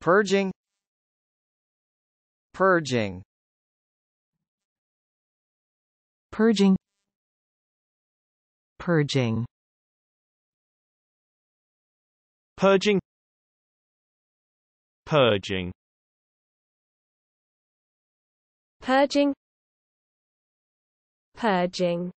purging. Purging. Purging. Purging. Purging. Purging. Purging. Purging.